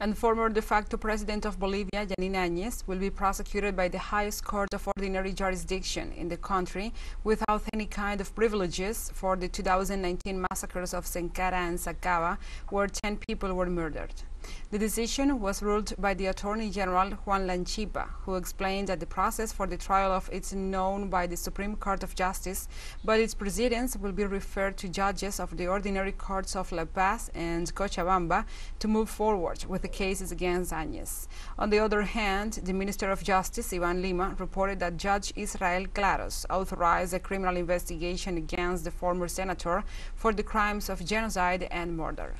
and former de facto president of Bolivia, Jeanine Áñez, will be prosecuted by the highest court of ordinary jurisdiction in the country without any kind of privileges for the 2019 massacres of Senkata and Sacaba, where 10 people were murdered. The decision was ruled by the Attorney General Juan Lanchipa, who explained that the process for the trial of its known by the Supreme Court of Justice, but its proceedings will be referred to judges of the ordinary courts of La Paz and Cochabamba to move forward with the cases against Áñez. On the other hand, the Minister of Justice, Ivan Lima, reported that Judge Israel Claros authorized a criminal investigation against the former senator for the crimes of genocide and murder.